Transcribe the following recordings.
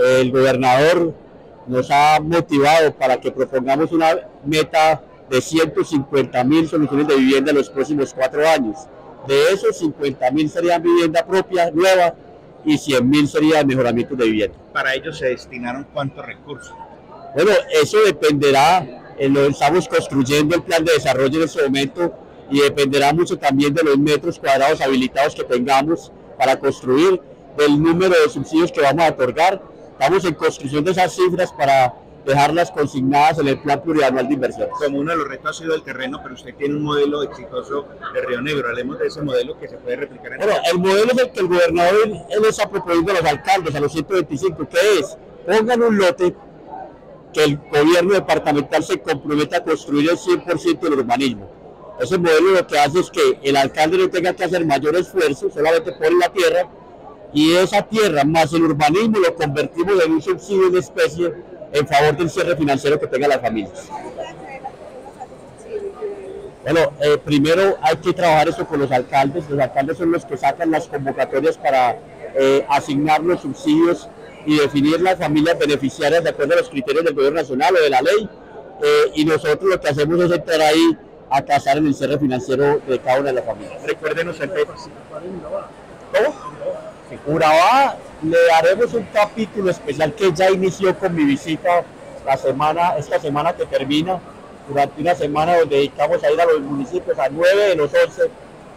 El gobernador nos ha motivado para que propongamos una meta de 150 mil soluciones de vivienda en los próximos cuatro años. De esos 50 mil serían vivienda propia, nueva, y 100 mil serían mejoramientos de vivienda. Para ello se destinaron cuántos recursos. Bueno, eso dependerá, eh, lo estamos construyendo el plan de desarrollo en este momento y dependerá mucho también de los metros cuadrados habilitados que tengamos para construir, del número de subsidios que vamos a otorgar. Estamos en construcción de esas cifras para dejarlas consignadas en el plan plurianual de inversión. Como uno de los retos ha sido el terreno, pero usted tiene un modelo exitoso de Río Negro. Hablemos de ese modelo que se puede replicar en Bueno, el modelo es el que el gobernador él está proponiendo a los alcaldes, a los 125, que es, pongan un lote que el gobierno departamental se comprometa a construir el 100% del urbanismo. Ese modelo lo que hace es que el alcalde no tenga que hacer mayor esfuerzo, solamente pone la tierra y esa tierra más el urbanismo lo convertimos en un subsidio de especie en favor del cierre financiero que tengan las familias. Bueno, eh, primero hay que trabajar eso con los alcaldes. Los alcaldes son los que sacan las convocatorias para eh, asignar los subsidios y definir las familias beneficiarias de acuerdo a los criterios del gobierno nacional o de la ley. Eh, y nosotros lo que hacemos es entrar ahí a casar en el cierre financiero de cada una de las familias. Recuérdenos el ¿Cómo? Urabá le haremos un capítulo especial que ya inició con mi visita la semana, esta semana que termina, durante una semana donde dedicamos a ir a los municipios, a nueve de los once,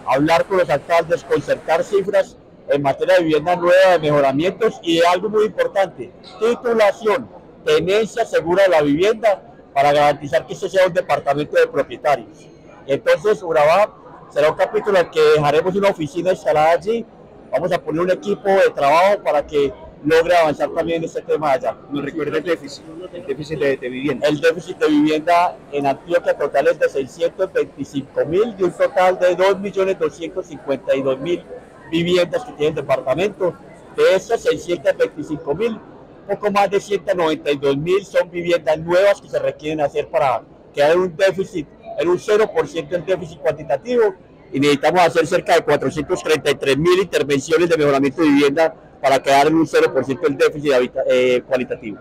a hablar con los alcaldes, concertar cifras en materia de vivienda nueva, de mejoramientos y de algo muy importante, titulación, tenencia segura de la vivienda para garantizar que este sea un departamento de propietarios. Entonces, Urabá será un capítulo en que dejaremos una oficina instalada allí vamos a poner un equipo de trabajo para que logre avanzar también en este tema allá. ¿Nos recuerda el déficit, el déficit de, vivienda? El déficit de vivienda en Antioquia total es de 625 mil, de un total de 2.252.000 viviendas que tiene el departamento. De esas 625 mil, poco más de 192 mil son viviendas nuevas que se requieren hacer para quedar en un déficit, en un 0% del déficit cuantitativo y necesitamos hacer cerca de 433 mil intervenciones de mejoramiento de vivienda para quedar en un 0% del déficit eh, cualitativo.